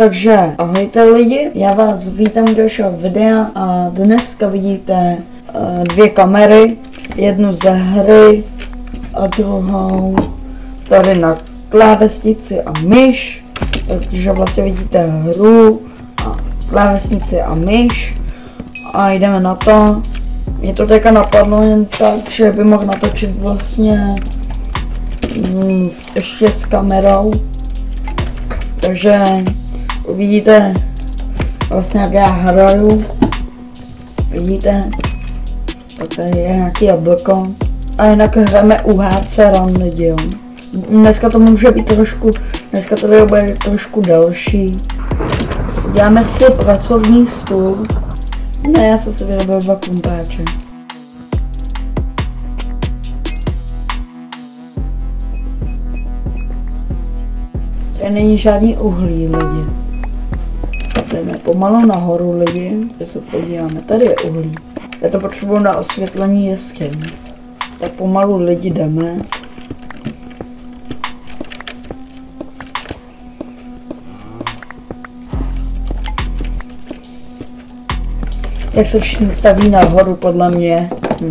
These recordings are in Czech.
Takže ahojte lidi, já vás vítám u dalšího videa a dneska vidíte uh, dvě kamery, jednu ze hry a druhou tady na klávesnici a myš, takže vlastně vidíte hru a klávesnici a myš a jdeme na to. Mě to teďka napadlo jen tak, že by mohl natočit vlastně mm, ještě s kamerou. Takže uvidíte vlastně jak já hraju. Vidíte? To tady je nějaký jablko. A jinak hrajeme UHC Run lidi, jo. Dneska to může být trošku, dneska to bude trošku delší. Děláme si pracovní stůl. Ne, já jsem si vyrobil dva kumpáče. Tady není žádný uhlí lidi. Jdeme pomalu nahoru lidi, kde se podíváme. Tady je uhlí. Já to potřebuji na osvětlení jeskyň. Tak pomalu lidi jdeme. Jak se všichni staví nahoru podle mě. Hm.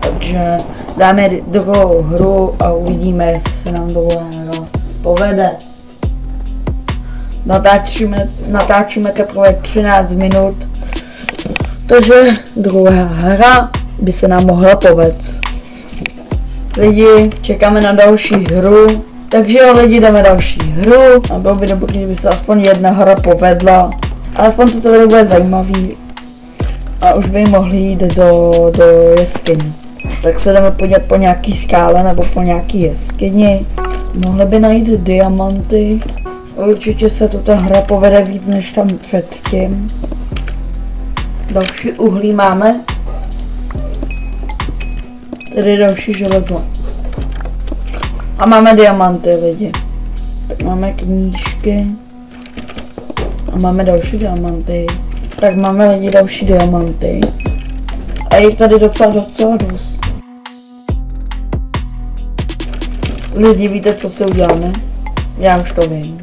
Takže dáme druhou hru a uvidíme, jestli se nám hra povede. Natáčíme, natáčíme teprve 13 minut, takže druhá hra by se nám mohla povést. Lidi, čekáme na další hru, takže jo lidi, jdeme další hru a bylo by dobré, kdyby se aspoň jedna hra povedla. Aspoň toto video bude zajímavý a už by mohli jít do, do jeskyně tak se jdeme podívat po nějaký skále nebo po nějaký jeskyni. Mohli by najít diamanty. Určitě se tu ta hra povede víc než tam předtím. Další uhlí máme. Tady další železo. A máme diamanty lidi. Tak máme knížky. A máme další diamanty. Tak máme lidi další diamanty. A je tady docela docela dost. Lidi, víte, co si uděláme? Já už to vím.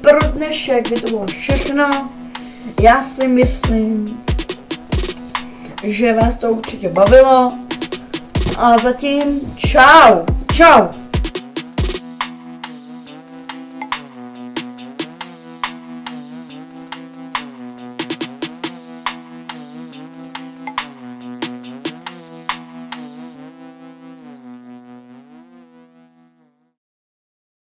Pro dnešek by to bylo všechno. Já si myslím, že vás to určitě bavilo. A zatím čau. Čau.